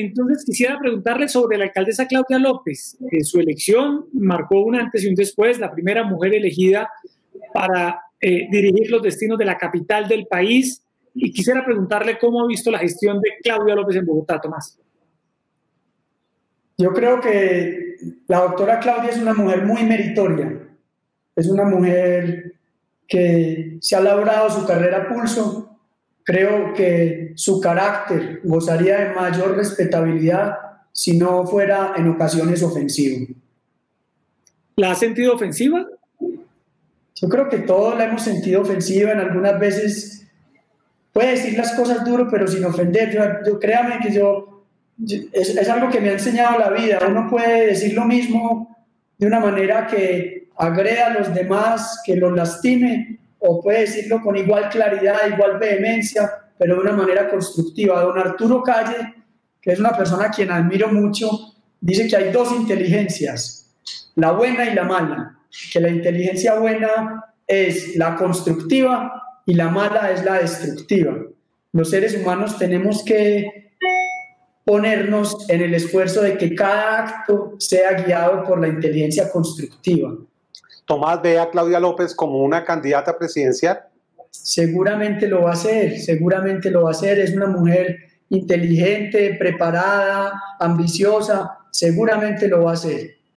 entonces quisiera preguntarle sobre la alcaldesa Claudia López. Su elección marcó un antes y un después, la primera mujer elegida para eh, dirigir los destinos de la capital del país. Y quisiera preguntarle cómo ha visto la gestión de Claudia López en Bogotá, Tomás. Yo creo que la doctora Claudia es una mujer muy meritoria. Es una mujer que se ha labrado su carrera a pulso, Creo que su carácter gozaría de mayor respetabilidad si no fuera en ocasiones ofensivo. ¿La ha sentido ofensiva? Yo creo que todos la hemos sentido ofensiva. En algunas veces puede decir las cosas duro, pero sin ofender. Yo, créame que yo, es, es algo que me ha enseñado la vida. Uno puede decir lo mismo de una manera que agreda a los demás, que los lastime, o puede decirlo con igual claridad, igual vehemencia, pero de una manera constructiva. Don Arturo Calle, que es una persona a quien admiro mucho, dice que hay dos inteligencias, la buena y la mala, que la inteligencia buena es la constructiva y la mala es la destructiva. Los seres humanos tenemos que ponernos en el esfuerzo de que cada acto sea guiado por la inteligencia constructiva. Tomás ve a Claudia López como una candidata presidencial? Seguramente lo va a hacer, seguramente lo va a hacer. Es una mujer inteligente, preparada, ambiciosa, seguramente lo va a hacer.